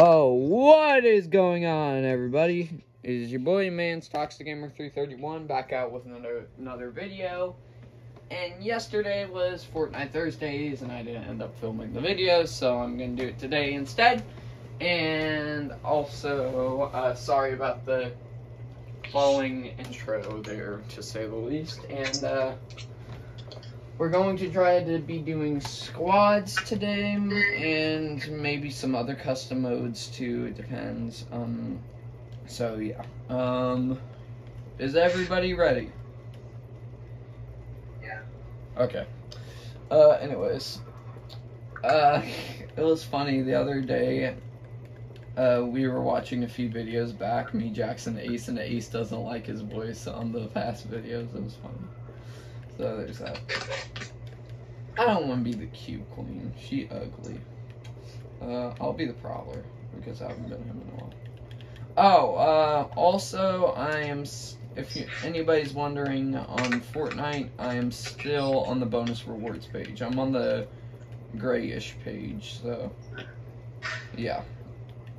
Oh, what is going on, everybody? It is your boy Man's Toxic Gamer 331 back out with another another video. And yesterday was Fortnite Thursdays, and I didn't end up filming the video, so I'm gonna do it today instead. And also, uh, sorry about the falling intro there, to say the least. And uh, we're going to try to be doing squads today, and maybe some other custom modes too. It depends. Um, so yeah. Um, is everybody ready? Yeah. Okay. Uh, anyways, uh, it was funny the other day. Uh, we were watching a few videos back, me, Jackson, Ace, and Ace doesn't like his voice on the past videos. It was funny. So there's that. I don't want to be the Cube Queen. She ugly. Uh, I'll be the prowler because I haven't been him in a while. Oh, uh, also I am. If you, anybody's wondering on Fortnite, I am still on the bonus rewards page. I'm on the grayish page, so yeah.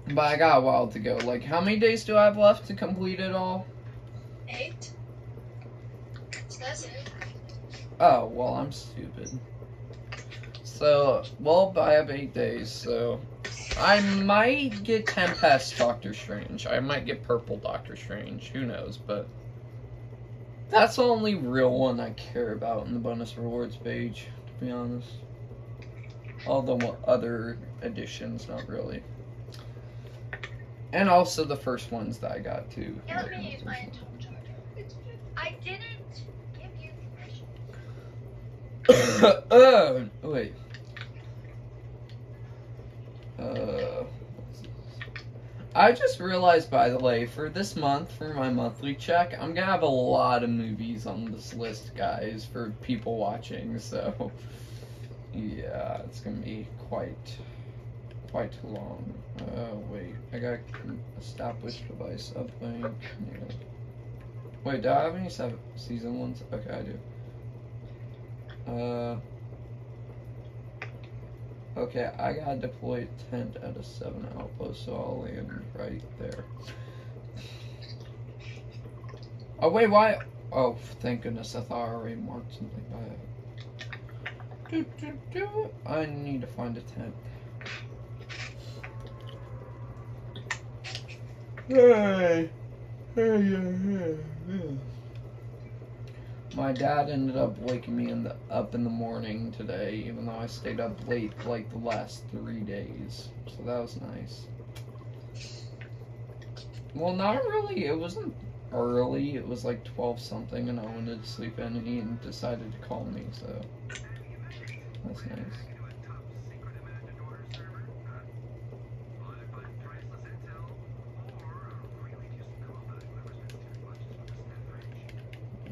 But I got a while to go. Like, how many days do I have left to complete it all? Eight? It. Oh, well, I'm stupid. So, well, I have eight days, so I might get Tempest Doctor Strange. I might get Purple Doctor Strange. Who knows? But that's the only real one I care about in the bonus rewards page, to be honest. All the other editions, not really. And also the first ones that I got too. I didn't uh, wait. Uh, I just realized, by the way, for this month, for my monthly check, I'm gonna have a lot of movies on this list, guys, for people watching. So, yeah, it's gonna be quite, quite long. Oh, wait, I got established device uplink. Yeah. Wait, do I have any season ones? Okay, I do. Uh. Okay, I gotta deploy a tent at a seven outpost, so I'll land right there. Oh wait, why? Oh, thank goodness! I thought I already marked something by it. Do, do, do. I need to find a tent. Hey, hey, hey, hey. My dad ended up waking me in the up in the morning today, even though I stayed up late like the last three days. So that was nice. Well, not really. It wasn't early. It was like twelve something, and I wanted to sleep in, and he decided to call me. So that's nice.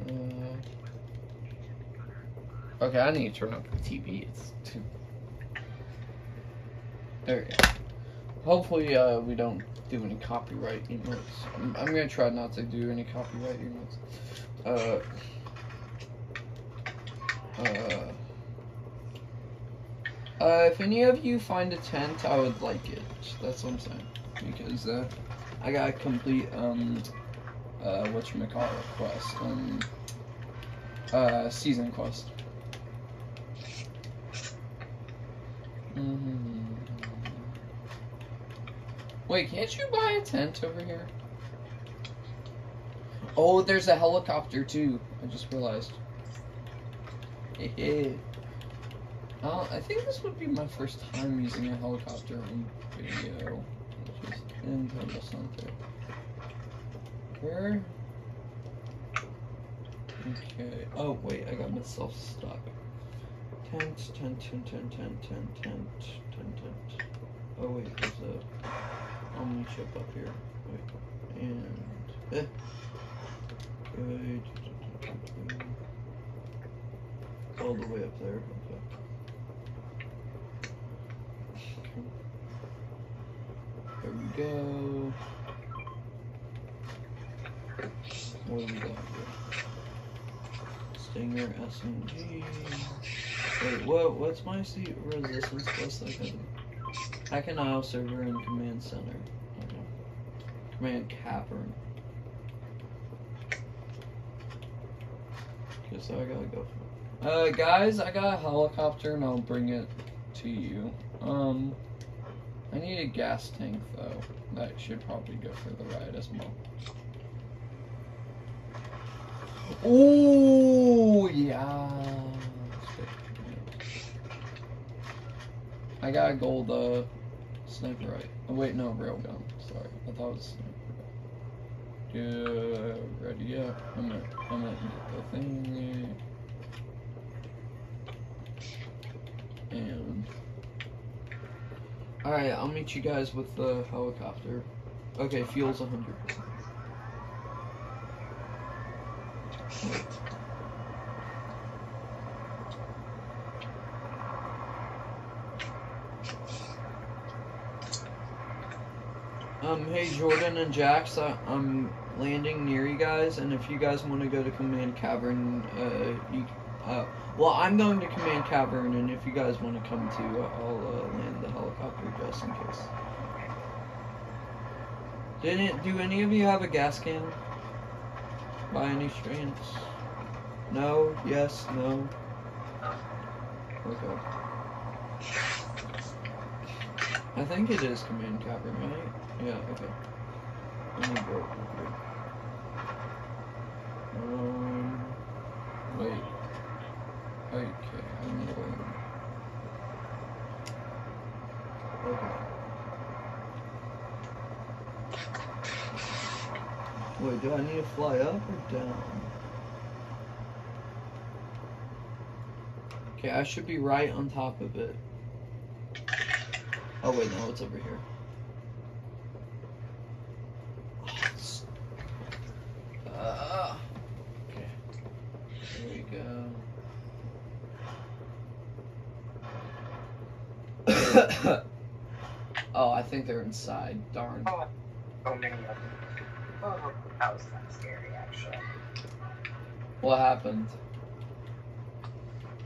Uh, Okay, I need to turn up the TV. It's too. There we go. Hopefully, uh, we don't do any copyright emotes. I'm, I'm gonna try not to do any copyright emotes. Uh. Uh. Uh, if any of you find a tent, I would like it. That's what I'm saying. Because, uh, I got a complete, um, uh, whatchamacallit quest. Um, uh, season quest. Mhm. Wait, can't you buy a tent over here? Oh, there's a helicopter too. I just realized. Hehe. Uh, I think this would be my first time using a helicopter in video. Which is Nintendo Center. Where? Okay. Oh, wait, I got myself stuck. Tent, tent, tent, tent, tent, tent, tent, tent, tent. Oh wait, there's a omni chip up here. Wait, and eh. Good. All the way up there. Okay. There we go. What do we got here? Stinger SMG. Wait, what? What's my seat resistance plus? I can I can IO server and command center. Okay. Command cavern. Okay, so I gotta go. For uh, guys, I got a helicopter and I'll bring it to you. Um, I need a gas tank though. That should probably go for the ride as well. Ooh, yeah. I got a gold uh, sniper right. Oh, wait, no, railgun. Sorry, I thought it was sniper. Yeah, ready up. I'm gonna, I'm gonna get the thing. And alright, I'll meet you guys with the helicopter. Okay, fuel's 100%. Um, hey Jordan and Jax, I, I'm landing near you guys, and if you guys want to go to Command Cavern, uh, you, uh, well, I'm going to Command Cavern, and if you guys want to come too, I'll uh, land the helicopter just in case. Didn't do any of you have a gas can? By any chance? No? Yes? No? Okay. I think it is Command Cavern, right? Yeah, okay. Let me go. Um, wait. Okay, I'm. Okay. Wait, do I need to fly up or down? Okay, I should be right on top of it. Oh wait, no, it's over here. Uh, okay. There we go. oh, I think they're inside. Darn. So many of them. Oh, that was kind of scary, actually. What happened?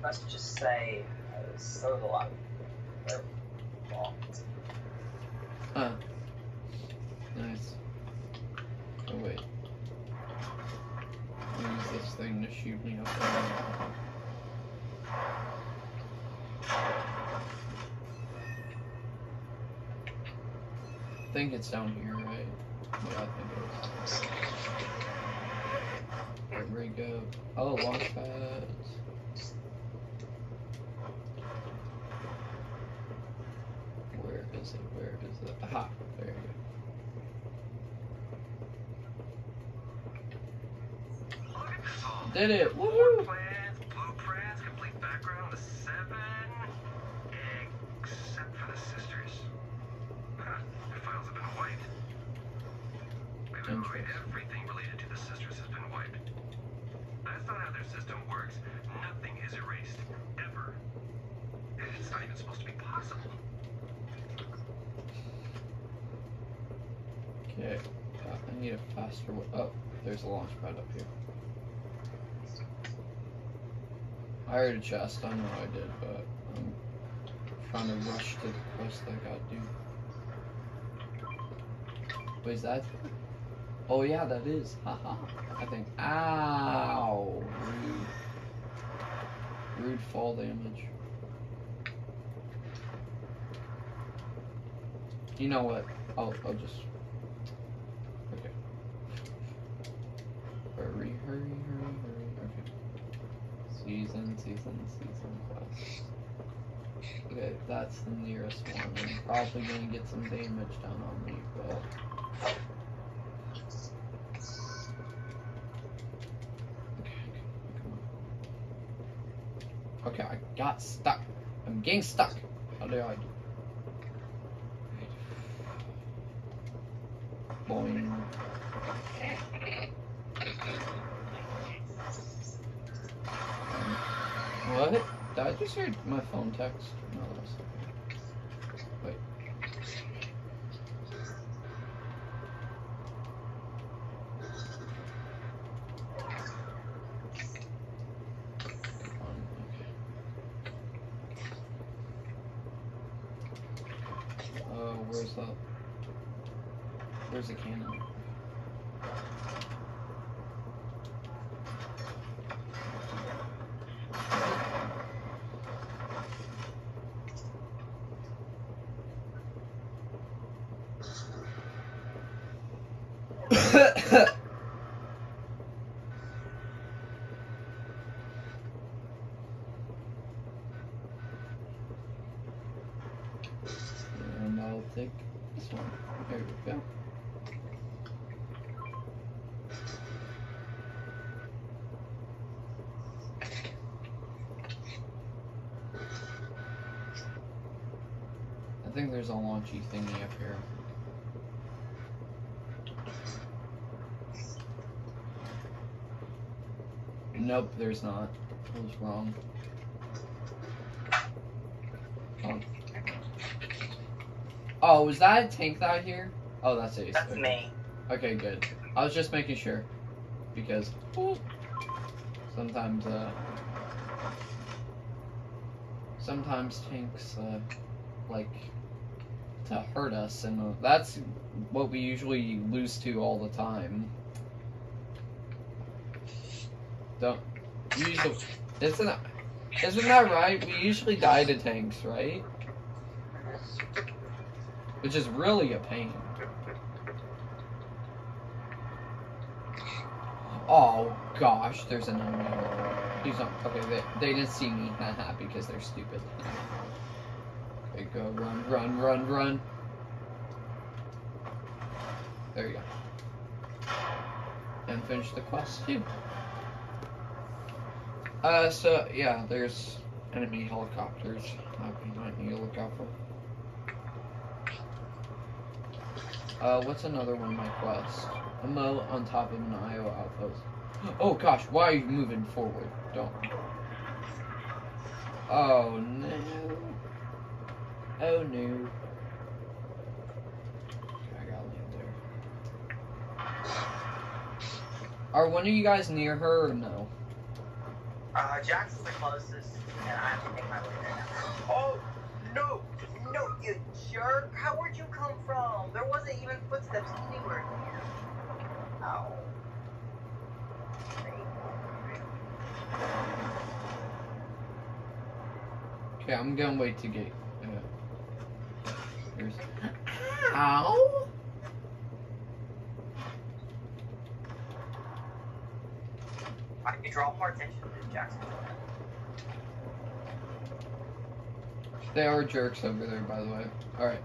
Let's just say uh, there was a lot of. Huh. Nice. Oh wait. Use this thing to shoot me up there. Think it's down here, right? Yeah, I think it is. We go? Oh. Where is it? Where is it? Aha! There you go. Did it! Woohoo! Plans, blueprints, complete background on the seven, except for the sisters. Huh, their files have been wiped. We've evaluated everything related to the sisters has been wiped. That's not how their system works. Nothing is erased, ever. It's not even supposed to be possible. Okay. Uh, I need a faster way. Oh, there's a launch pad up here. I I know I did, but um, I'm trying to rush to the quest I gotta do. Wait, is that? Oh yeah, that is. Haha. I think. Ow! Rude. Rude fall damage. You know what? I'll I'll just. Okay. Hurry, hurry, hurry, hurry. Season, season, season quest. Okay, that's the nearest one. I'm probably gonna get some damage done on me, but. Okay. Okay, I got stuck. I'm getting stuck. How do I do? Boing. What? Did I just hear my phone text? No, that's Wait. Come on, okay. close up. Where's the cannon? and I'll take this one. There we go. I think there's a launchy thingy up here. Nope, there's not. I was wrong. Oh. Oh, was that a tank out here? Oh, that's Ace. That's okay. me. Okay, good. I was just making sure. Because sometimes, uh. Sometimes tanks, uh, like, to hurt us, and uh, that's what we usually lose to all the time. Don't. Usually, isn't that, isn't that right? We usually die to tanks, right? Which is really a pain. Oh gosh, there's an enemy. He's not okay. They, they didn't see me, because they're stupid. There you go, run, run, run, run. There you go. And finish the quest too. Uh, so yeah, there's enemy helicopters that we might need to look out for. Uh, what's another one of my quests? A moat on top of an IO outpost. Oh gosh, why are you moving forward? Don't. Oh no. Oh no. I gotta leave there. Are one of you guys near her or no? Uh, Jax is the closest, and I have to make my way there now. Oh, no! No, you jerk! How where'd you come from? There wasn't even footsteps anywhere here. Ow. Okay, I'm gonna wait to get. Uh, here's. Ow! Why do you draw more attention to Jackson? They are jerks over there, by the way. Alright.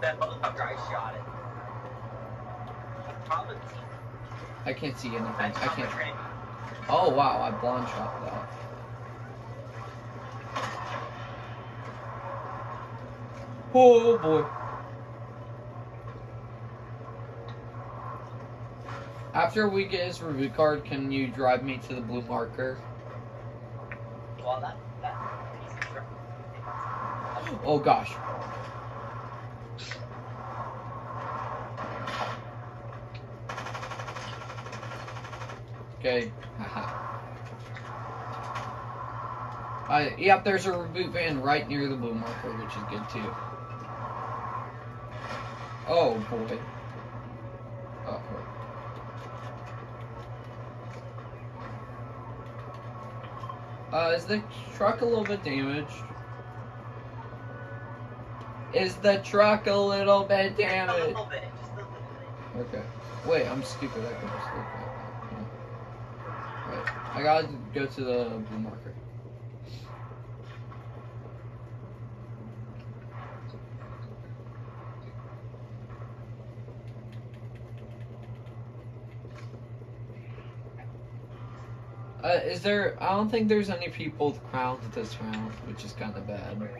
That motherfucker, I shot it. Probably I can't see anything. That's I can't. Oh wow, I blonde shot that. Oh boy. After we get his review card, can you drive me to the blue marker? Well, that, that. Oh gosh. Okay. Haha. Uh, yep, there's a reboot van right near the blue marker, which is good too. Oh boy. Uh oh. Uh, is the truck a little bit damaged? Is the truck a little bit Just a damaged? little bit, just a little bit. Okay. Wait, I'm stupid. I can just look at that. I gotta go to the blue marker. Uh, is there? I don't think there's any people crowns this round, which is kind of bad. But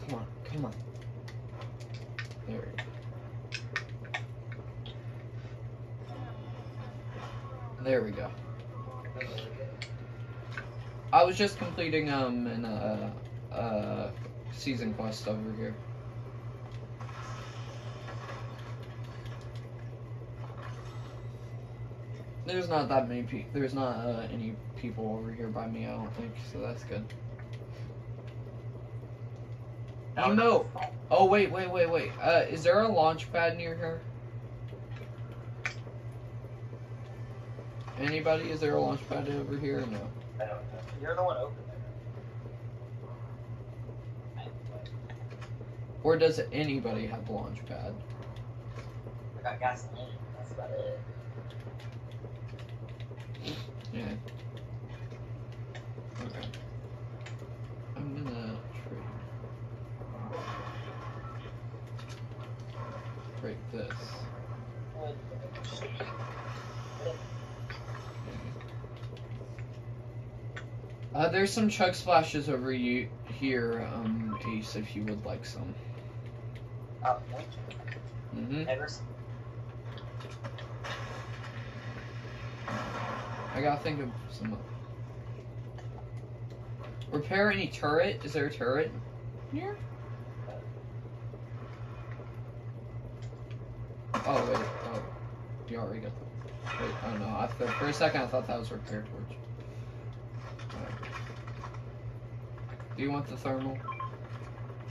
come on, come on. There we go. There we go. I was just completing um an uh uh season quest over here. There's not that many people. There's not uh, any people over here by me. I don't think so. That's good. Oh no! Oh wait, wait, wait, wait. Uh, is there a launch pad near here? Anybody? Is there a launch pad over here? Or no. I don't know. You're the one open there. Or does anybody have a launch pad? I got gasoline. That's about it. Yeah. Okay. I'm gonna trade. Break this. Uh, there's some chug splashes over you here, um, Ace, if you would like some. Oh, thank you. Mm-hmm. Ever s- I gotta think of some. Repair any turret? Is there a turret here? Oh wait, oh, you already got that. Wait, oh no, I th- for a second I thought that was repair torch. Alright. Do you want the thermal?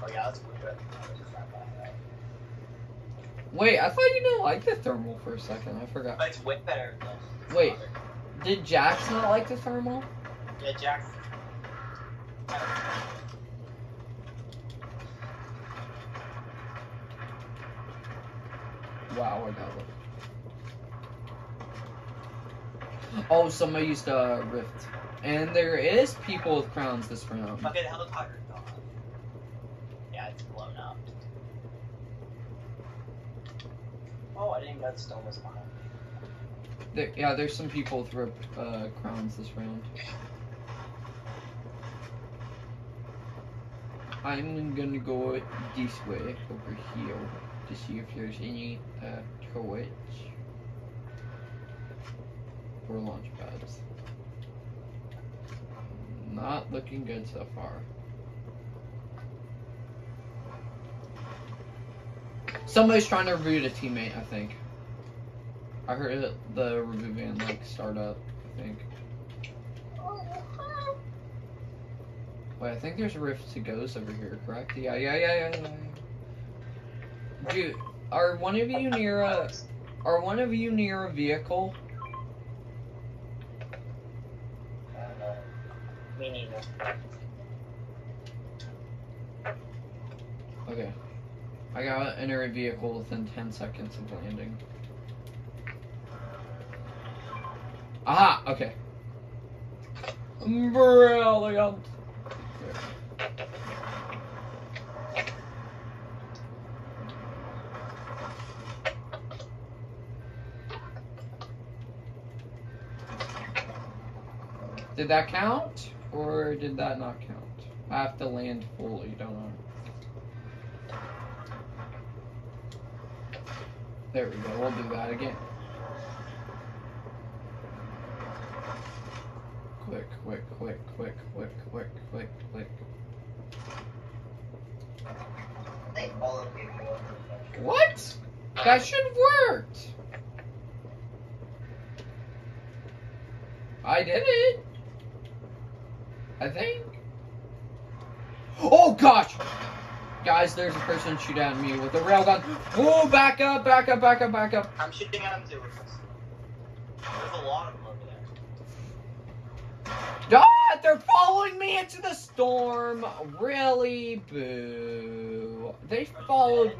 Oh yeah, that's good. Wait, I thought you didn't like the thermal for a second. I forgot. But it's way better than Wait. Did Jax not like the thermal? Yeah, Jack. Wow, I got it. Oh, somebody used a uh, rift. And there is people with crowns this round. Okay, the helicopter's gone. Yeah, it's blown up. Oh, I didn't know the stone was behind. There, yeah, there's some people with uh, crowns this round. I'm gonna go this way, over here, to see if there's any uh, turrets or launch pads. Not looking good so far. Somebody's trying to reboot a teammate, I think. I heard the reboot van like start up, I think. Wait, I think there's a rift to ghosts over here, correct? Yeah, yeah, yeah, yeah, yeah. Dude, are one of you near a are one of you near a vehicle? Me neither. Okay. I gotta enter a vehicle within 10 seconds of landing. Okay. Brilliant! Did that count? Or did that not count? I have to land fully, don't I? There we go, we'll do that again. Quick, quick, quick, quick, quick, quick, quick, quick. They all of people. What? That should have worked. I did it. I think. Oh gosh! Guys, there's a person shooting at me with a railgun. Oh, back up, back up, back up, back up. I'm shooting at them too. There's a lot of them Ah, they're following me into the storm. Really? Boo. They followed. Are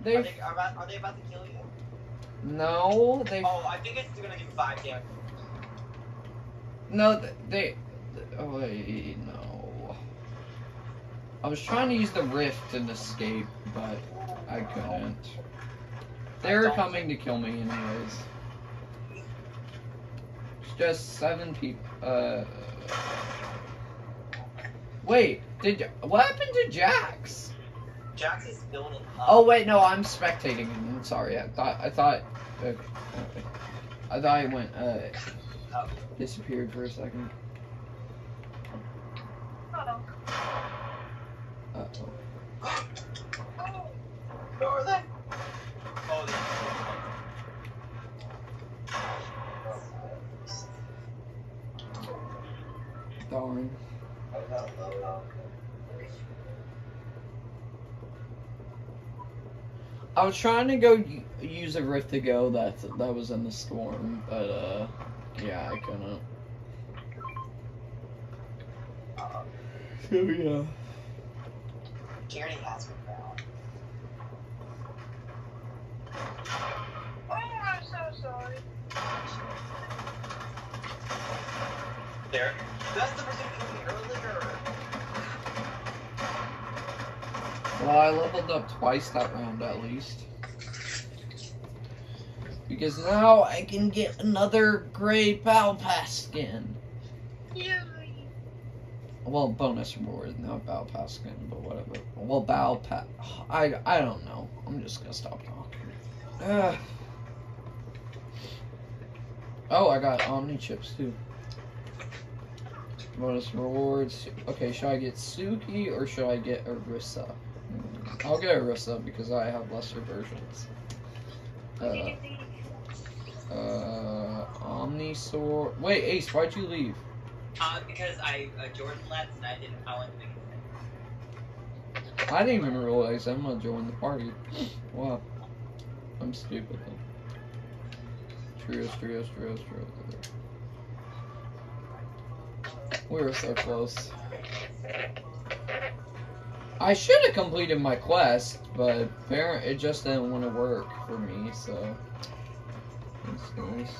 They. they, are, about- are they about to kill you? No, they. Oh, I think it's gonna do five damage. No, th- they. Oh, wait, no. I was trying to use the rift and escape, but I couldn't. They're coming to kill me anyways. It's just seven people. Uh. Wait, did what happened to Jax? Jax is building up. Oh wait, no, I'm spectating. I'm sorry. I thought I thought. Uh, I thought he went uh disappeared for a second. Oh. Uh oh. Where are they? Oh, they Darn. I was trying to go use a Rift to go that that was in the storm, but uh, yeah, I couldn't. So yeah. Gary has me now. Oh, I'm so sorry. There. That's the person who killed me earlier. Well, I leveled up twice that round at least. Because now I can get another gray Battle Pass skin. Yeah. Well, bonus reward, not Battle Pass skin, but whatever. Well, Battle Pass. I, I don't know. I'm just gonna stop talking. Ugh. Oh, I got Omni chips too. Bonus rewards. Okay, should I get Tsuki or should I get Erisa? I'll get Erisa because I have lesser versions. Uh, uh. Wait, Ace, why'd you leave? Uh, because I uh, Jordan left and I didn't. I wanted to make I didn't even realize I'm gonna join the party. Wow. I'm stupid. Trios, trios, trios, trios. We were so close. I should have completed my quest, but apparent it just didn't want to work for me, so. That's nice.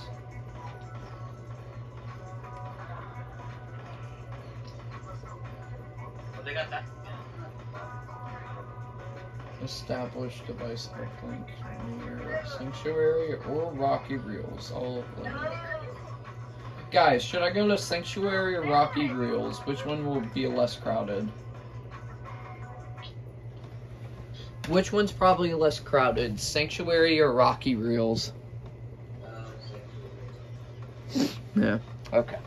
Establish device uplink near Sanctuary or Rocky Reels. All of them. Guys, should I go to Sanctuary or Rocky Reels? Which one will be less crowded? Which one's probably less crowded? Sanctuary or Rocky Reels? Yeah. Okay.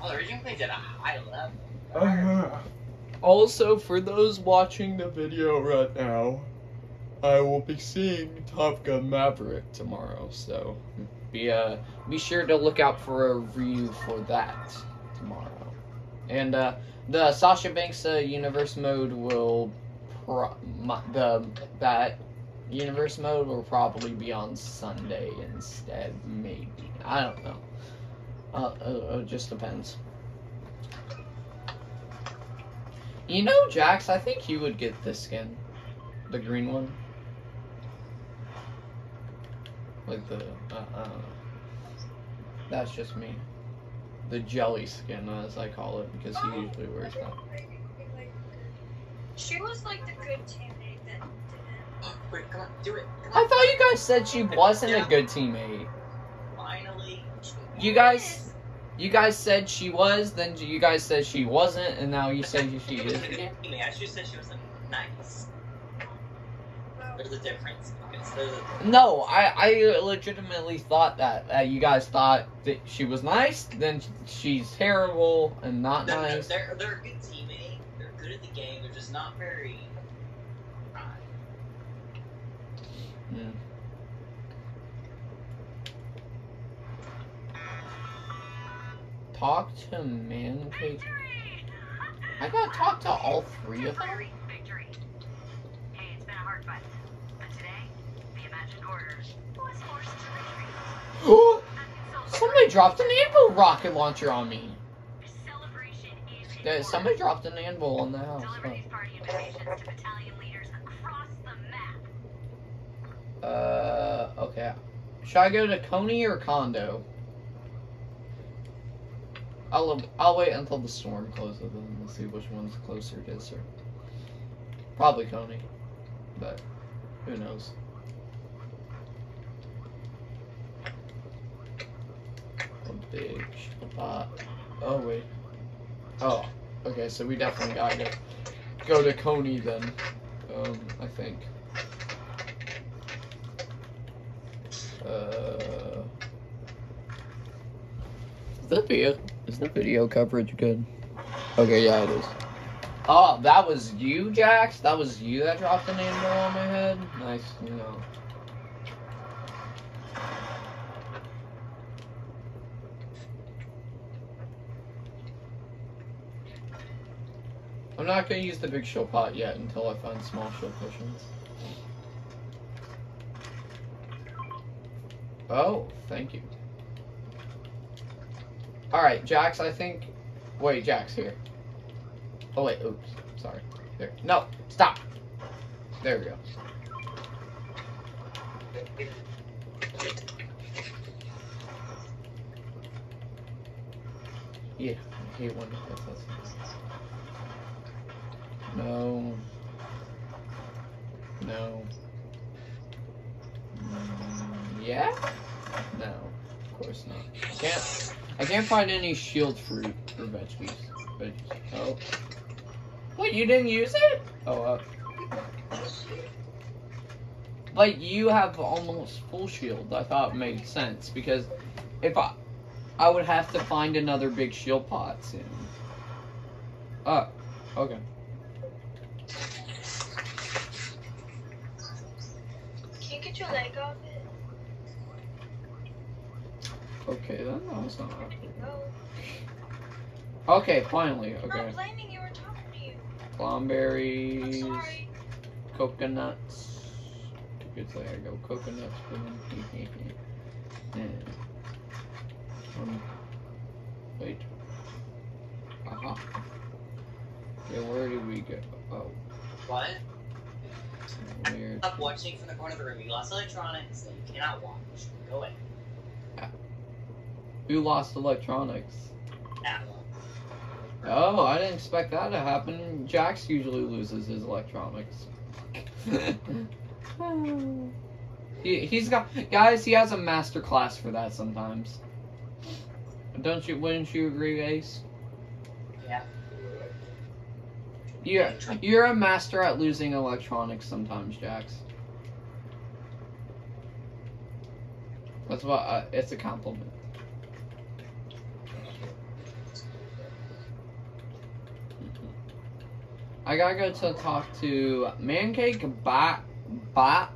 Well, the original play's at a high level. Uh, Also, for those watching the video right now, I will be seeing Top Gun Maverick tomorrow, so be uh be sure to look out for a review for that tomorrow. And uh, the Sasha Banks uh, universe mode will pro- my, the that universe mode will probably be on Sunday instead, maybe. I don't know. Uh, uh, it just depends. You know, Jax, I think you would get this skin. The green one. Like the, uh, I don't know. That's just me. The jelly skin, as I call it, because he usually wears that. She was like the good teammate that didn't. Wait, come on, do it. Come I thought you guys said she wasn't a good teammate. Finally. You guys, you guys said she was, then you guys said she wasn't, and now you say she is again. I should said she was nice. Well, There's a difference. Okay, there's a, No, I, I legitimately thought that. Uh, you guys thought that she was nice, then she's terrible and not they're, nice. they're, they're a good teammate. They're good at the game. They're just not very. Mm. Talk to Mancake. I gotta talk to all three of them. Victory. Hey, it's been a hard fight. But today, the imagined order was forced to retreat. And consoled Somebody dropped an anvil rocket launcher on me. Yeah, somebody dropped an anvil on the house. Map. Uh, okay. Should I go to Coney or Condo? I'll I'll wait until the storm closes and we'll see which one's closer to sir. Probably Coney, but who knows? Big. Oh wait. Oh, okay. So we definitely gotta go go to Coney then. Um, I think. Uh, is that video? Is the video coverage good? Okay, yeah, it is. Oh, that was you, Jax. That was you that dropped the anvil on my head. Nice, you know. I'm not gonna use the big shield pot yet until I find small shield cushions. Oh, thank you. Alright, Jax, I think. Wait, Jax, here. Oh, wait, oops. Sorry. There. No, stop! There we go. Yeah, I hate when. No. No. Mm, Yeah? No, of course not. I can't. I can't find any shield fruit or veggies. Veggies. Oh. What? You didn't use it? Oh. Uh. But you have almost full shield. I thought it made sense because if I, I would have to find another big shield pot soon. Oh. Okay. Can you get your leg off it? Okay, then no, it's not. Where did it go? Okay, finally. I'm Okay. not blaming you or talking to you. I'm Cranberries, sorry. coconuts. Good there I go. Coconuts. boom. and, um, wait. Aha. Yeah, where did we go? Oh, What? where? Stop watching from the corner of the room. You lost electronics that you cannot watch. Go away. Who lost electronics? Apple. Oh, I didn't expect that to happen. Jax usually loses his electronics. he, he's got guys. He has a master class for that sometimes. Don't you? Wouldn't you agree, Ace? Yeah. You're you're a master at losing electronics sometimes, Jax. That's what uh, it's a compliment. I gotta go to talk to Mancake Ba Ba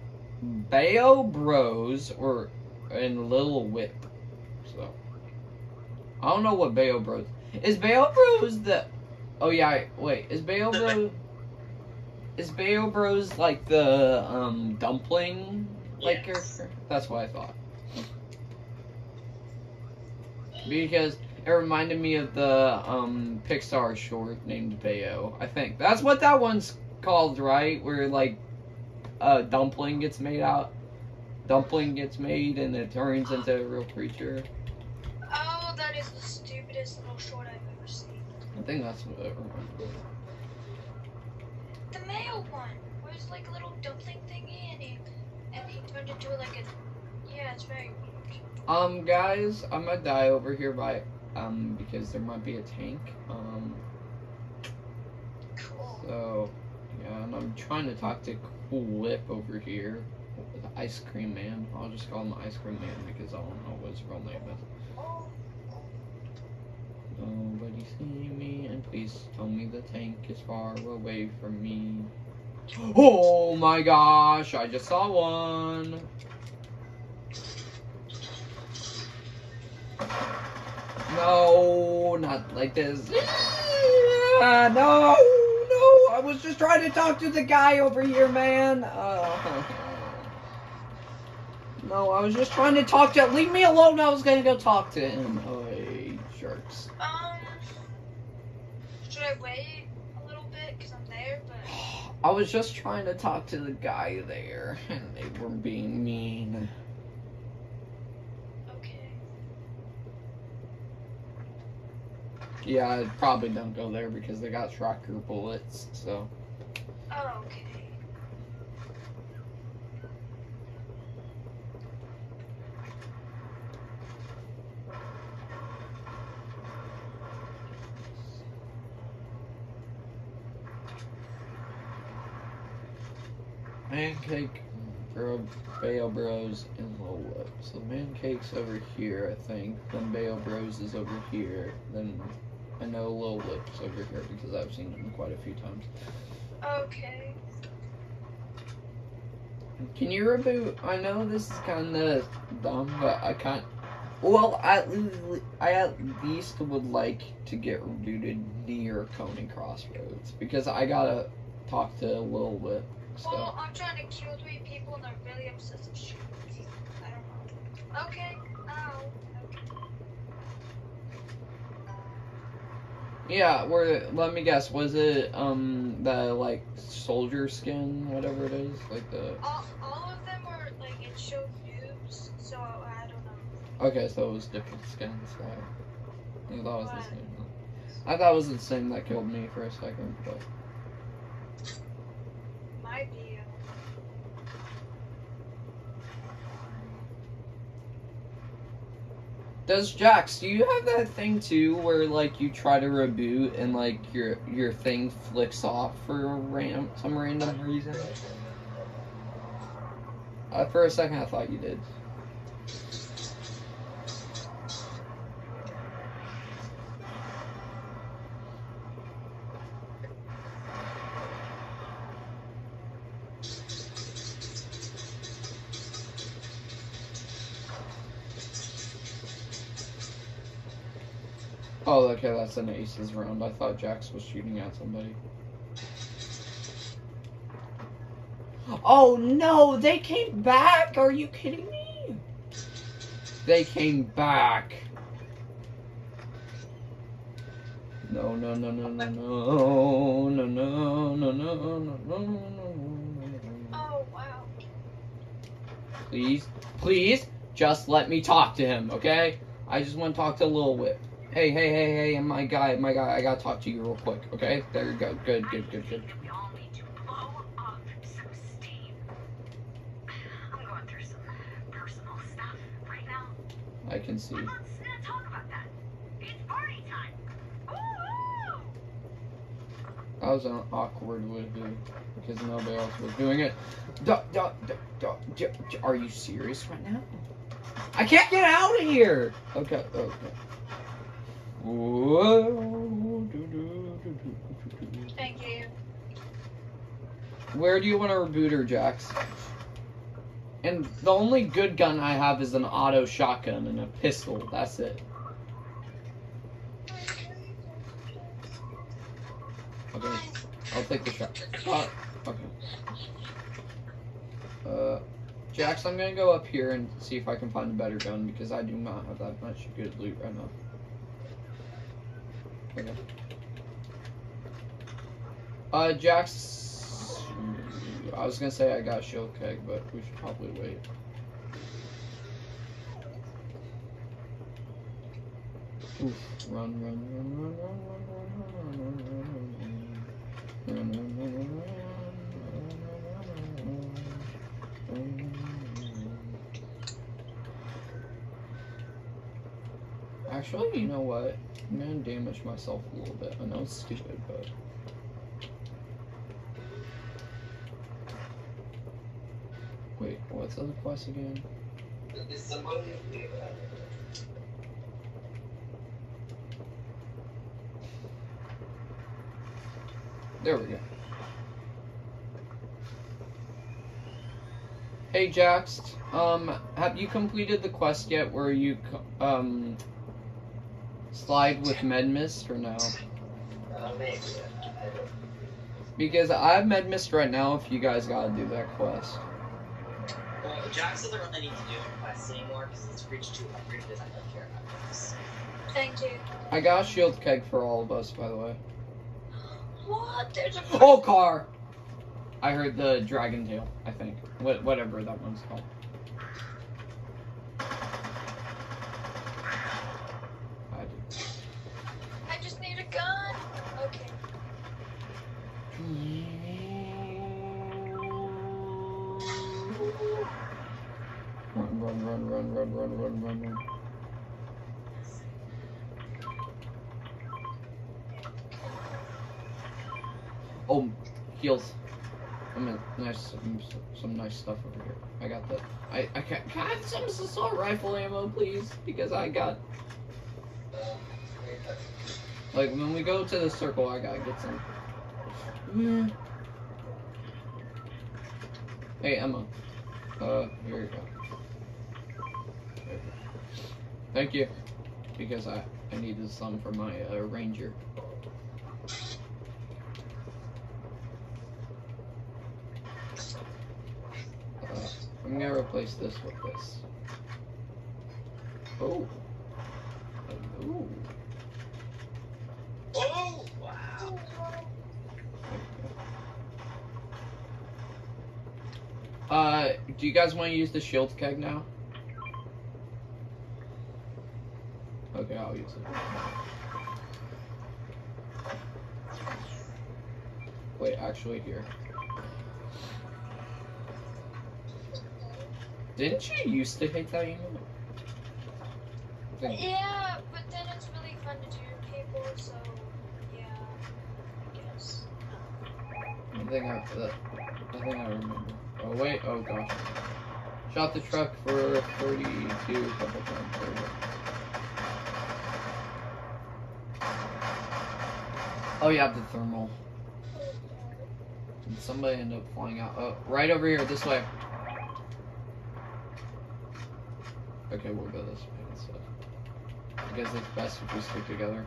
Bayo Bros or and Little Whip. So I don't know what Bayo Bros is. Bayo Bros the oh yeah wait is Bayo Bros is Bayo Bros like the um dumpling like Yes. character? That's what I thought. Because it reminded me of the um Pixar short named Bayo. I think that's what that one's called, right? Where like a dumpling gets made out, dumpling gets made, and it turns into a real creature. Oh, that is the stupidest little short I've ever seen. I think that's what it reminded. me. The male one, where it's like a little dumpling thingy, and he and he turned into like a yeah, it's very weird. Um, guys, I'm gonna die over here by um because there might be a tank. Um, so yeah, and I'm trying to talk to Cool Whip over here, the ice cream man. I'll just call him the Ice Cream Man because I don't know what his real name is. Nobody see me, and please tell me the tank is far away from me. Oh my gosh, I just saw one. No, not like this. Ah, no, no, I was just trying to talk to the guy over here, man. Oh. No, I was just trying to talk to. Leave me alone. I was gonna go talk to him. Oh, hey, jerks. Um, should I wait a little bit because I'm there? But I was just trying to talk to the guy there, and they were being mean. okay. Yeah, I probably don't go there because they got tracker bullets. So Oh, okay. Bro, Bayo Bros, and Whip. So Mancake's over here, I think. Then Bayo Bros is over here. Then I know Lil Whip's over here because I've seen him quite a few times. Okay. Can you reboot? I know this is kind of dumb, but I can't. Well, at I at least would like to get rebooted near Coney Crossroads because I gotta talk to a little bit. So Well, I'm trying to kill three people and they're really obsessive shit. I don't know. Okay. Ow. Okay. Yeah, where let me guess, was it um the like soldier skin, whatever it is, like the All, all of them were like it showed noobs, so I don't know. okay, so it was different skins. So I thought it was the same. I thought it was the same that killed me for a second, but Might be. Does Jax, do you have that thing too where like you try to reboot and like your your thing flicks off for ram some random reason? Uh, for a second I thought you did. Okay, that's an aces round. I thought Jax was shooting at somebody. Oh no, they came back! Are you kidding me? They came back. No, no, no, no, no, no, no, no, no, no, no, no, no, no. Oh wow. Please, please, just let me talk to him, okay? I just want to talk to Lil Whip. Hey, hey, hey, hey, my guy, my guy, I gotta talk to you real quick, okay? There you go. Good, good, good, good. We all need to blow up some steam. I'm going through some personal stuff right. I can see. But let's not talk about that. It's party time. That was an awkward way to do because nobody else was doing it. Duh, duh, duh, duh, duh, duh. Are you serious right now? I can't get out of here. Okay, okay. Whoa. do, do, do, do, do, do, do. Thank you. Where do you want to reboot her, Jax? And the only good gun I have is an auto shotgun and a pistol. That's it. Okay, I'll take the shot. Uh, okay. Uh, Jax, I'm gonna go up here and see if I can find a better gun because I do not have that much good loot right now. Uh, Jax. I was gonna say I got shield keg, but we should probably wait. Oof. Run, run, run, run, run, run, run, run, run, run, run, run, run, run, run. Actually, you know what? I'm gonna damage myself a little bit. I know it's stupid, but. Wait, what's the quest again? There we go. Hey Jax, um, have you completed the quest yet where you, um, slide with Medmist or no? Uh, maybe. Because I have Medmist right now if you guys gotta do that quest. Well, Jax doesn't really need to do quests anymore because it's reached 200 and I don't care about this. Thank you. I got a shield keg for all of us, by the way. What? There's a. Oh, car! I heard the dragon tail, I think. What, whatever that one's called. I do. I just need a gun. Okay. Run, run, run, run, run, run, run. Oh, heals. I'm in nice, some, some nice stuff over here. I got the. I, I can, can I have some assault rifle ammo, please? Because I got. Like when we go to the circle, I gotta get some. Hey Emma. Uh, here you go. Thank you. Because I, I needed some for my uh, ranger. Uh, I'm gonna replace this with this. Oh. Ooh. Oh, wow. Uh, do you guys want to use the shield keg now? It. Wait, actually, here. Didn't you used to hate that think- Yeah, but then it's really fun to do people, so yeah, I guess. I think I, uh, I think I remember. Oh wait, oh gosh. Shot the truck for 32 a couple times. There we go. Oh yeah, the thermal. Did somebody end up flying out? Oh, right over here, this way. Okay, we'll go this way instead. I guess it's best if we stick together.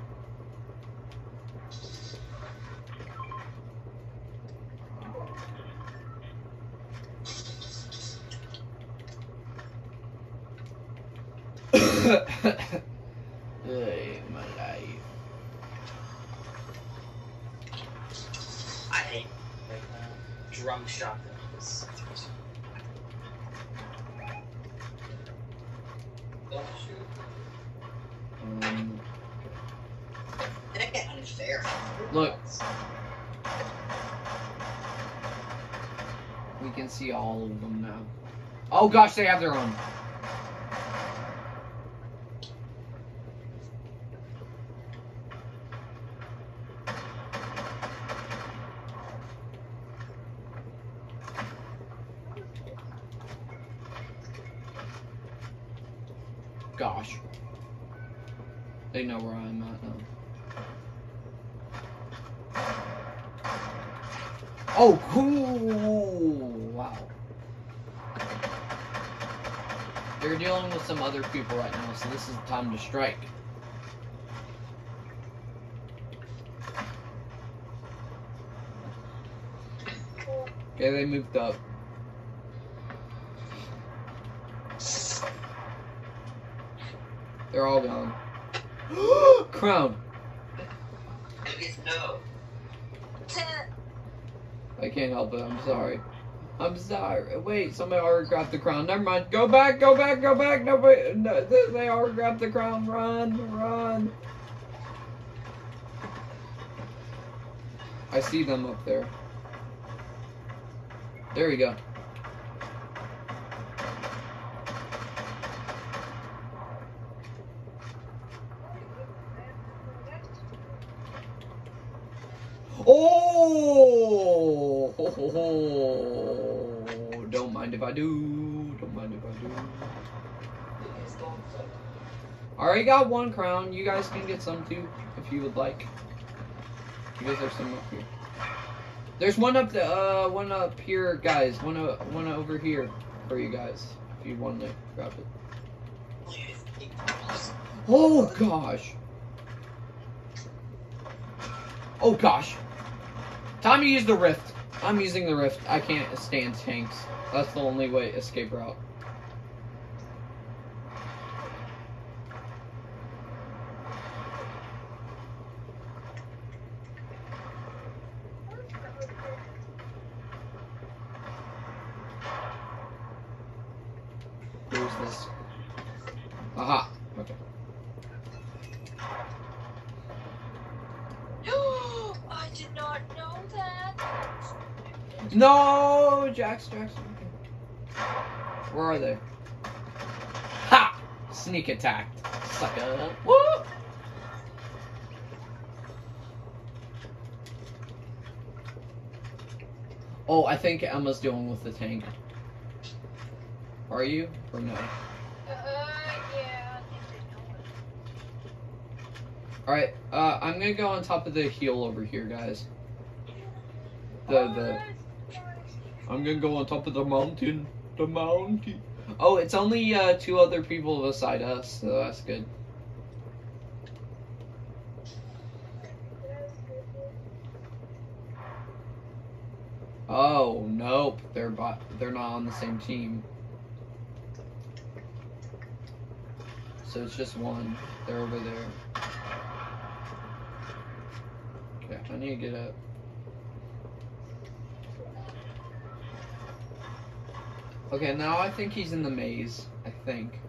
Hey, my life. I hate like, drunk shotguns. Don't shoot. Um, That unfair. Look. we can see all of them now. Oh gosh, they have their own. Gosh. They know where I'm at now. Oh, cool! Wow. They're dealing with some other people right now, so this is the time to strike. Okay, they moved up. They're all gone. Crown. I can't help it. I'm sorry. I'm sorry. Wait, somebody already grabbed the crown. Never mind. Go back. Go back. Go back. Nobody. No, they, grabbed the crown. Run. Run. I see them up there. There we go. Oh! Ho, ho, ho. Mind if I do. Don't mind if I do. Already got one crown. You guys can get some too, if you would like. Because there's some up here. There's one up the uh one up here, guys. One uh, one over here for you guys. If you want to grab it. Oh gosh. Oh gosh. Time to use the rift. I'm using the rift. I can't stand tanks. That's the only way escape route. Where's this? Aha. Okay. I did not know that. No, Jax, Jax. Okay. Where are they? Ha! Sneak attacked. Sucker. Woo! Oh, I think Emma's dealing with the tank. Are you? Or no? Uh, yeah, I think I know it. Alright, uh, I'm gonna go on top of the hill over here, guys. The, the, I'm gonna go on top of the mountain. The mountain. Oh, it's only uh, two other people beside us, so that's good. Oh nope, they're they're not on the same team. So it's just one. They're over there. Okay, I need to get up. Okay, now I think he's in the maze. I think.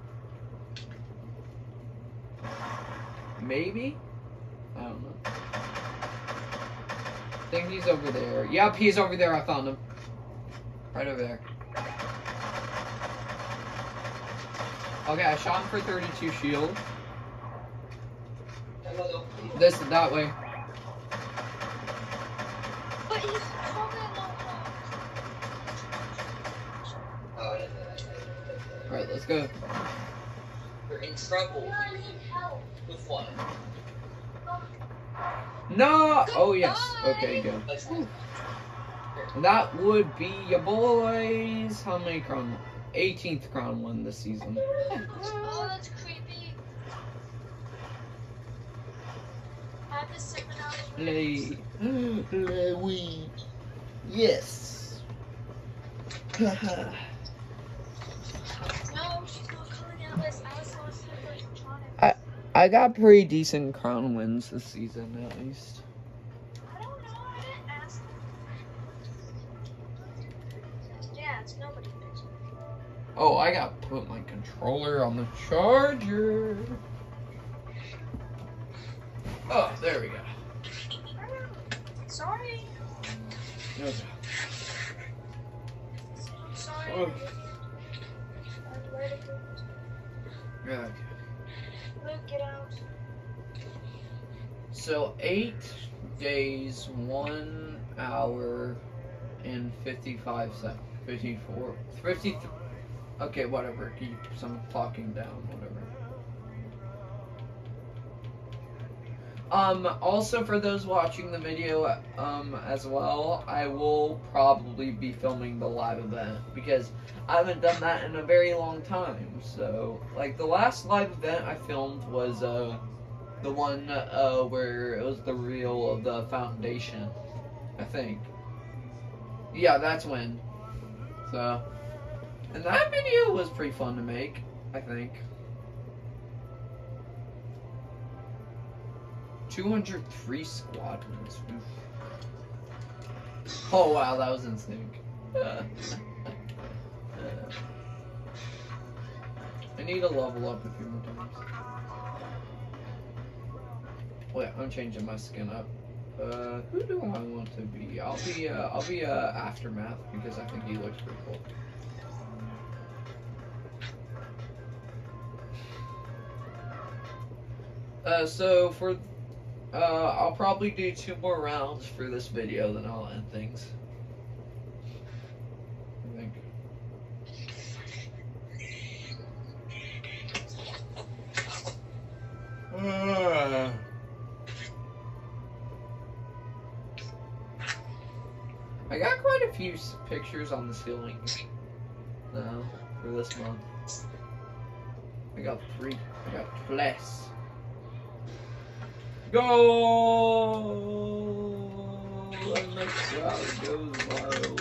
Maybe? I don't know. I think he's over there. Yep, he's over there. I found him. Right over there. Okay, I shot him for 32 shield. This, that way. Let's go. We're in trouble. I need help. With what? No! Oh, yes. Okay, good. Let's That would be your boys. How many crown? 18th crown one this season. Oh, that's creepy. I have this seven hours. Play. Play we. Yes. I got pretty decent crown wins this season, at least. I don't know. I didn't ask. Yeah, it's nobody bitch. Oh, I got put my controller on the charger. Oh, there we go. Sorry. I'm sorry. Oh. Okay. I'm So eight days, one hour, and fifty-five seconds. Fifty-four. Fifty. Okay, whatever. Keep some talking down. Whatever. Um. Also, for those watching the video, um, as well, I will probably be filming the live event because I haven't done that in a very long time. So, like the last live event I filmed was uh the one uh, where it was the real of the foundation, I think. Yeah, that's when. So, and that video was pretty fun to make, I think. 203 squadrons. Oof. Oh wow, that was in sync. Uh, I need to level up a few Wait, I'm changing my skin up. Uh, who do I want to be? I'll be, uh, I'll be, uh, Aftermath because I think he looks pretty cool. Uh, so for, uh, I'll probably do two more rounds for this video, then I'll end things. I think. Uh. I got quite a few pictures on the ceiling now for this month. I got three. I got less. Go! And the crowd goes wild.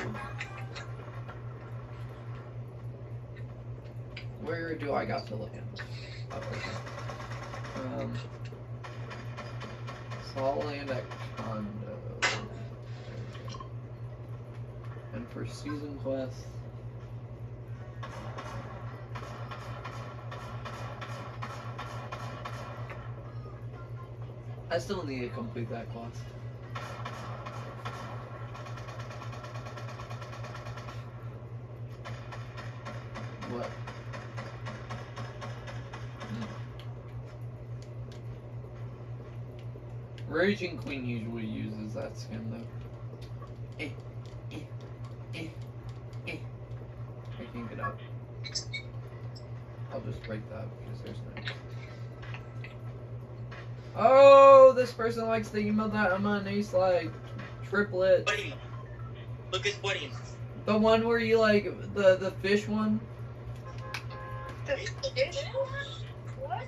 Where do I got to land? Oh, okay. Um, I'll land for season quest. I still need to complete that quest. What? Raging Queen usually uses that skin though. Eh, eh, eh, eh. I can't get up. I'll just break that because there's no. Oh, this person likes the emote that I'm an ace like triplet. What emo? Look at what emo? The one where you like the the fish one. The Fish? one? What?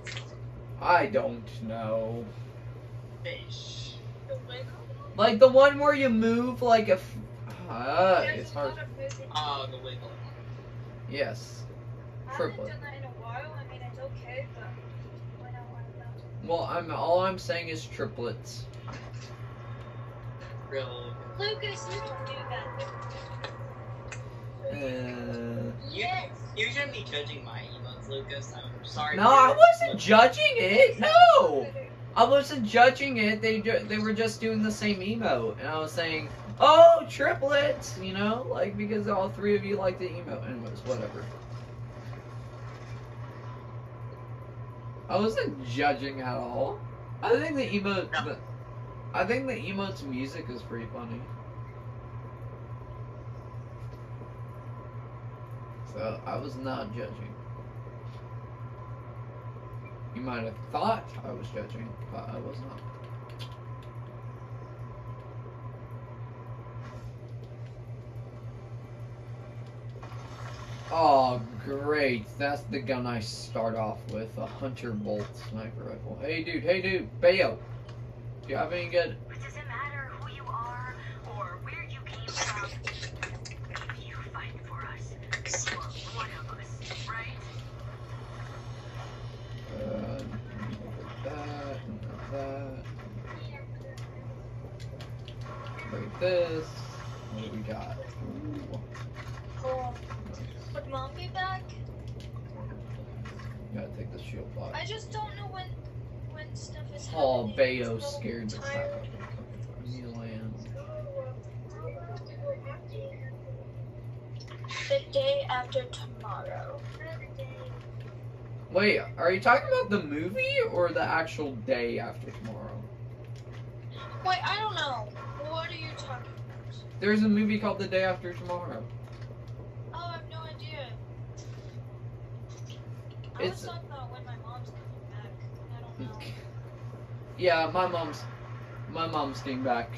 I don't know. Fish. Like the one where you move like a. F- uh, There's it's a hard. lot of. Oh, the wiggle. Yes. I haven't triplet. done that in a while. I mean, it's okay, but why not? Why not? Well, I'm all I'm saying is triplets. Real. Lucas, you don't do that. Uh, Yes. You shouldn't be judging my emotes, Lucas. I'm sorry. no, I wasn't emotes. judging it. No, I wasn't judging it. They ju- they were just doing the same emote, and I was saying, oh, triplets. You know, like because all three of you like the emote. Anyways, whatever. I wasn't judging at all. I think the emote. No. The, I think the emote's music is pretty funny. So I was not judging. You might have thought I was judging, but I was not. Oh, great. That's the gun I start off with, a Hunter Bolt sniper rifle. Hey, dude, hey, dude, Bayo. Do you have any good... Does it matter who you are or where you came from? If you fight for us, you are one of us, right? Uh, that, that. Break this. What do we got? Ooh. Oh. Would mom be back? Gotta take the shield off. I just don't know when when stuff is Oh, happening. Bayo I'm a little scared the crap tired. out of me. I need to land. The day after tomorrow. Wait, are you talking about the movie or the actual day after tomorrow? Wait, I don't know. What are you talking about? There's a movie called The Day After Tomorrow. Oh, I have no idea. I It's- was talking about when my mom's coming back. I don't know. Yeah, my mom's my mom's getting back.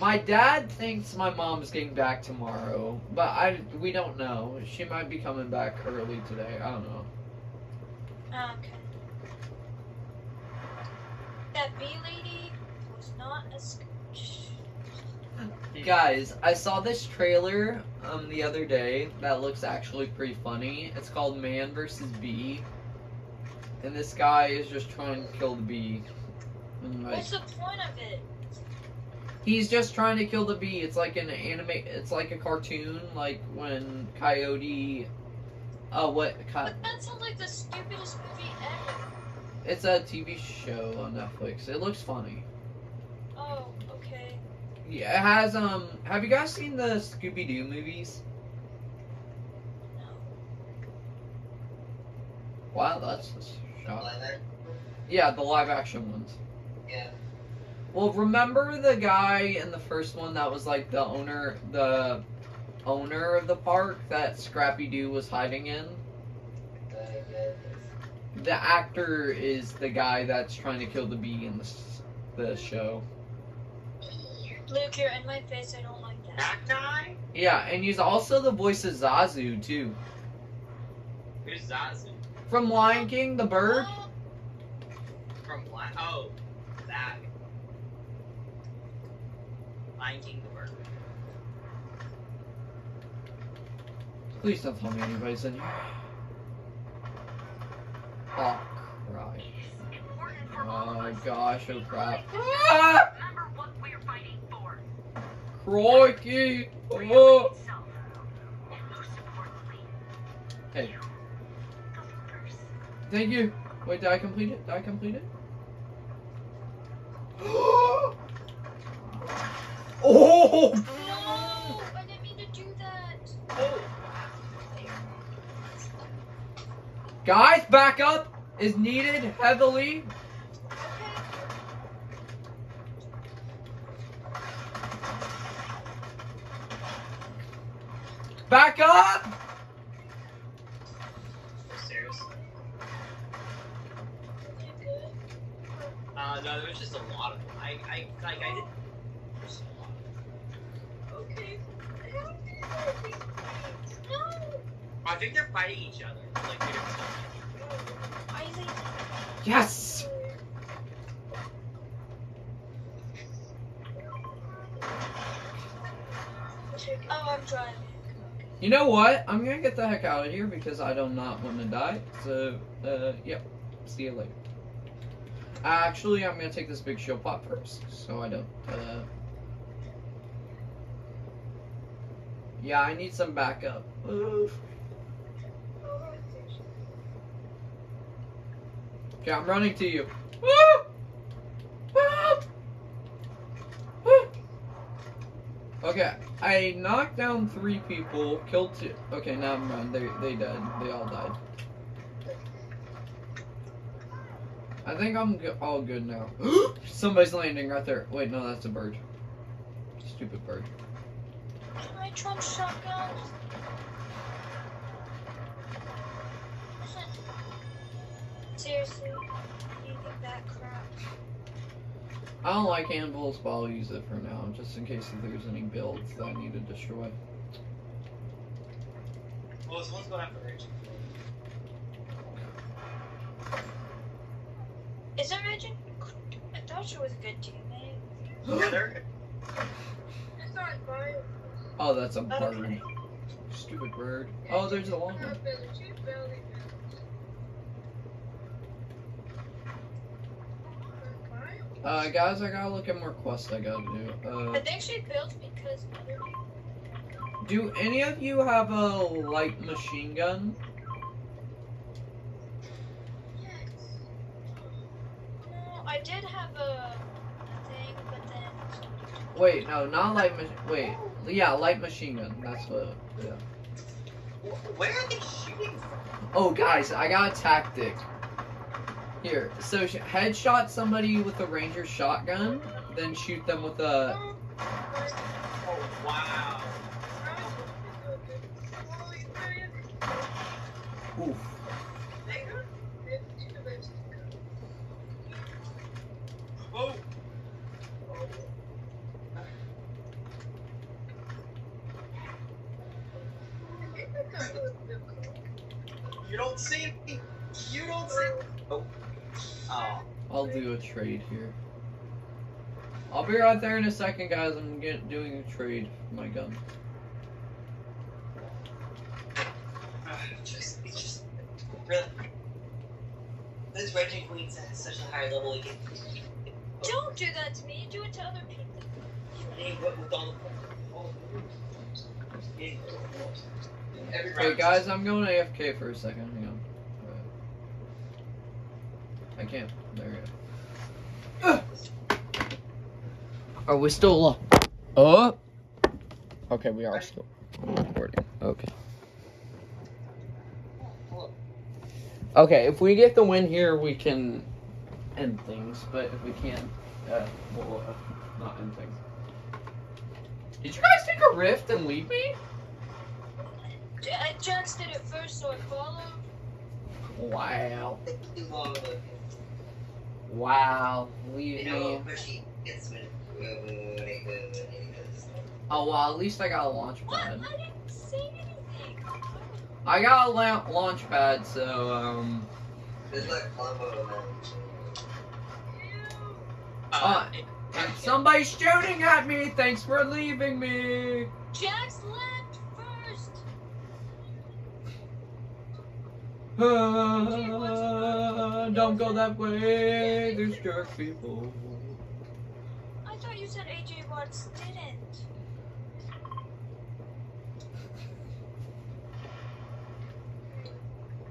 My dad thinks my mom's getting back tomorrow, but I we don't know. She might be coming back early today. I don't know. Ah, okay. That bee lady was not as. Guys, I saw this trailer um the other day that looks actually pretty funny. It's called Man vs. Bee. And this guy is just trying to kill the bee. Like, What's the point of it? He's just trying to kill the bee. It's like an anime it's like a cartoon like when Coyote uh what co- But that sounds like the stupidest movie ever. it's a TV show on Netflix. It looks funny. Oh, okay. Yeah, it has um have you guys seen the Scooby Doo movies? No. Wow, that's a shock. Leather. Yeah, the live action ones. Yeah. Well, remember the guy in the first one that was like the owner, the owner of the park that Scrappy Doo was hiding in? The actor is the guy that's trying to kill the bee in the, the show. Luke, you're in my face. I don't like that. That guy? Yeah, and he's also the voice of Zazu too. Who's Zazu? From Lion King, the bird. Oh, From what? Oh, that. Lion King. Please don't tell me anybody's in here. Oh, Christ. It's important for all of Oh us. gosh, oh crap. Ah! Remember what we're fighting for. Crikey! For Oh! itself. And most importantly, Hey. you. Go first. Thank you. Wait, did I complete it? Did I complete it? oh! no! I didn't mean to do that. Oh! Guys, backup is needed heavily. Back up! Seriously? Uh, no, there was just a lot of them. I, I, like, I did. There's a lot of them. Okay. No! I think they're fighting each other. Like, two different stuff. I. Yes! Oh, I'm driving. You know what? I'm gonna get the heck out of here because I do not want to die. So, uh, yep. See you later. Actually, I'm gonna take this big shield pot first, so I don't. Uh... Yeah, I need some backup. Oof. Okay, I'm running to you. Ah! Ah! Ah! Okay, I knocked down three people, killed two. Okay, never mind. They they died. They all died. I think I'm go- all good now. Somebody's landing right there. Wait, no, that's a bird. Stupid bird. Can I Trump shotgun? Seriously, you think that crap? I don't like handfuls, but I'll use it for now, just in case if there's any builds that I need to destroy. Well, this one's going after Rachel. Is that Reggie? I thought she was a good teammate. Yeah, they're It's not mine. Oh, that's a bird. Stupid bird. Oh, there's a long one. Uh, guys, I gotta look at more quests I gotta do. I Uh, think she built because do any of you have a light machine gun? Yes. No, I did have a thing, but then. Wait, no, not light machine. Wait, yeah, light machine gun. That's what. Yeah. Where are they shooting from? Oh, guys, I got a tactic. Here, so headshot somebody with a ranger shotgun, then shoot them with a. Oh, wow. Oof. Oh! You don't see me! You don't see Oh. Oh. I'll do a trade here. I'll be right there in a second, guys. I'm get, doing a trade for my gun. Ah, just, it's just, really. This Raging Queen's at such a higher level, you can. Don't do that to me. Do it to other people. Hey, what with all the. all the- Yeah. Every Hey guys, I'm going AFK for a second. Hang on. Alright. I can't. There we go. Are we still on? Oh. Okay, we are still recording. Okay. Okay, if we get the win here, we can end things. But if we can't, uh, we'll uh, not end things. Did you guys take a rift and leave me? J- uh, Jax did it first, so I followed. Wow. Too long of a- Wow. Leave You know, me. Oh well, at least I got a launch What? pad. I didn't say anything. I got a la- launch pad, so um. There's like combo. Uh, somebody's shooting at me. Thanks for leaving me. Jax left first. Uh, don't go that way. There's jerk people. I thought you said AJ Watts didn't.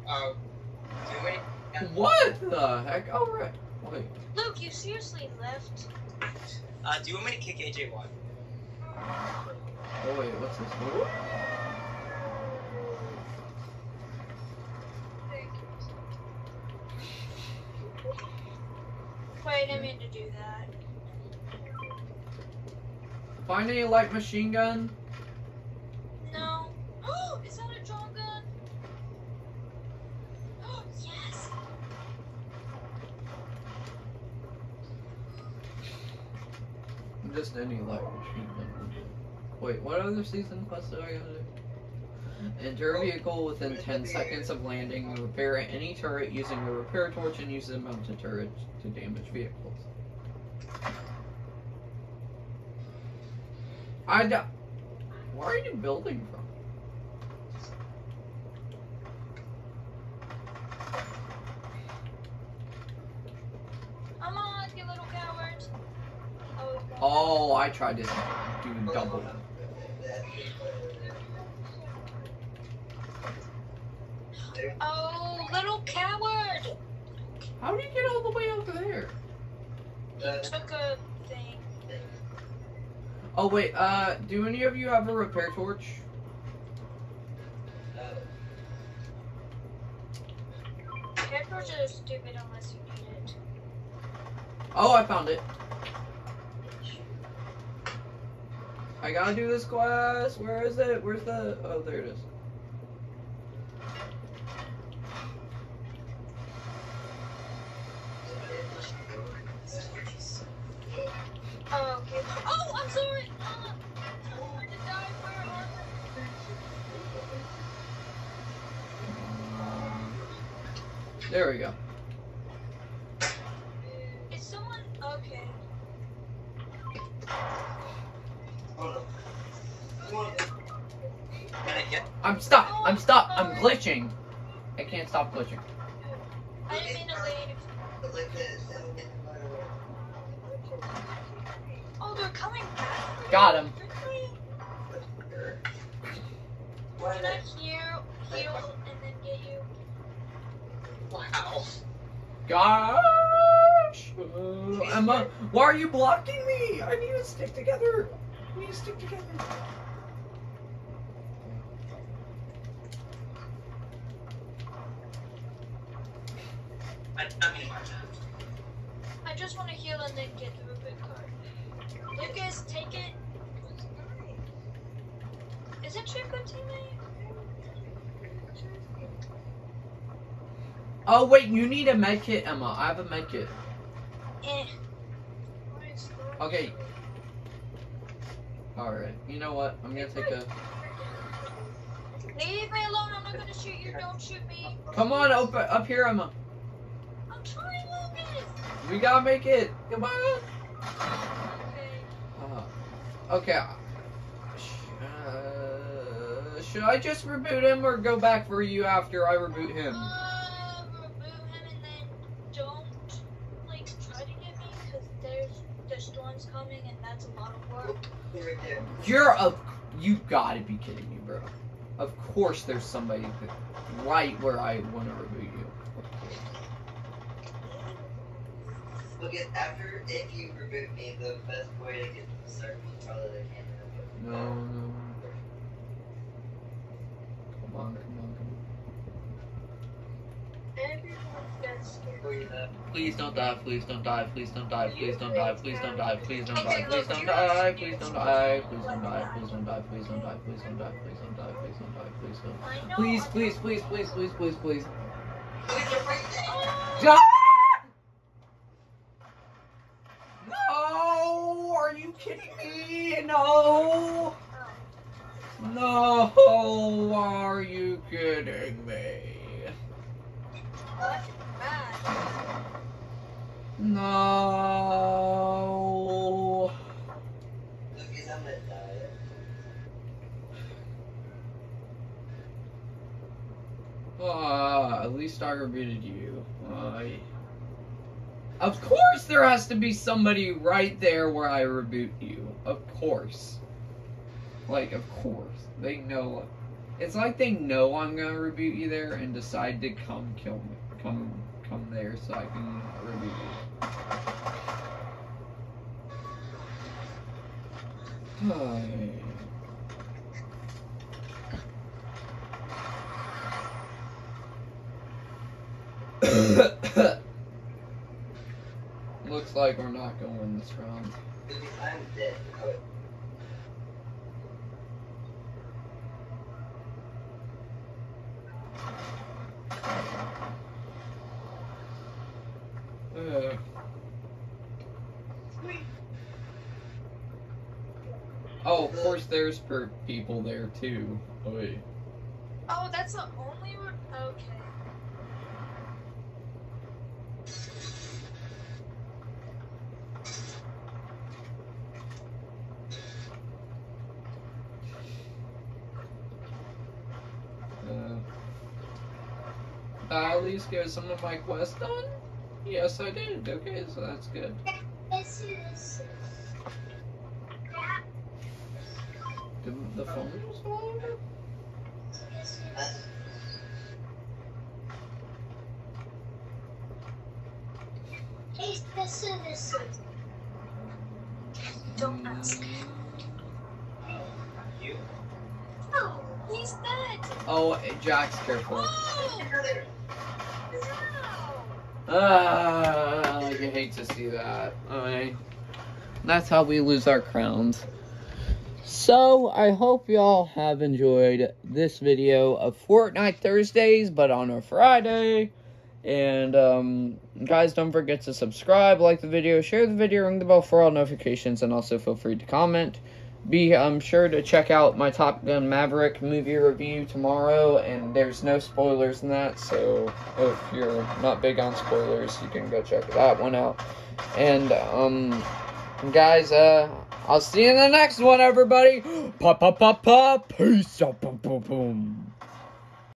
Uh, do you ready? What the heck? Oh right. Wait. Luke, you seriously left? Uh, do you want me to kick AJ one? Oh wait. What's this? What? Wait, I didn't mean to do that. Find any light machine gun? No. Oh, is that a draw gun? Oh, yes. Just any light machine gun. Wait. What other season quest do I gotta do? Enter a vehicle within 10 seconds of landing and repair any turret using a repair torch and use the mounted turret to damage vehicles. I d- Where are you building from? Come on, you little cowards. Oh, Oh, I tried to do double. Oh, little coward. How did you get all the way over there? He took a thing. Oh wait, uh, do any of you have a repair torch? Characters are stupid unless you need it. Oh, I found it. I gotta do this quest. Where is it? Where's the? Oh, there it is. Got him. Can I heal, heal, and then get you? Wow. Gosh. Uh, Emma, why are you blocking me? I need to stick together. We need to stick together. I, I mean. I just want to heal and then get the reboot card. Lucas, take it. Isn't she a good teammate? Oh wait, you need a med kit, Emma. I have a med kit. Eh. Okay. All right. You know what? I'm gonna take a. Leave me alone. I'm not gonna shoot you. Don't shoot me. Come on, up up here, Emma. I'm trying, Lucas. We gotta make it. Come on. Okay. Uh, okay. Sh- should I just reboot him or go back for you after I reboot him? Uh, reboot him and then don't like try to get me because there's the storm's coming and that's a lot of work. You're a. You gotta be kidding me, bro. Of course, there's somebody that, right where I want to reboot you. Look at after if you reboot me, the best way to get the server is probably the camera. No, no. Come on, come on, come Everyone gets scared. Before you have on. Please don't die, please don't die, please don't die, please don't die, please don't die, please don't die, please don't die, please don't die, please don't die, please don't die, please don't die, please don't die, please don't die, please don't die, please don't. I know. Please, please, please, please, please, please, please. Oh, God! No! Are you kidding me? No! No! Are you kidding me? No! Ah, at least I rebooted you. I... Of course there has to be somebody right there where I reboot you. Of course. Like, of course. They know. It's like they know I'm gonna reboot you there and decide to come kill me. Come, come there so I can reboot you. Looks like we're not win this round. Lucas, I'm dead. Oh, Uh. Oh, of course there's per people there too. Oh, wait. Oh, that's the only one? Okay. Uh, I at least get some of my quests done? Yes, I did. Okay, so that's good. Did the phone just fall over? Don't ask. You? Oh, he's dead. Oh, eh, Jack's careful. Oh! No! Ah, I hate to see that. Alright. That's how we lose our crowns. So, I hope y'all have enjoyed this video of Fortnite Thursdays, but on a Friday. And, um, guys, don't forget to subscribe, like the video, share the video, ring the bell for all notifications, and also feel free to comment. Be um, sure to check out my Top Gun Maverick movie review tomorrow, and there's no spoilers in that, so if you're not big on spoilers, you can go check that one out. And, um, guys, uh, I'll see you in the next one, everybody. Pop, pop, pop, pop. Peace out. Boom, boom, boom.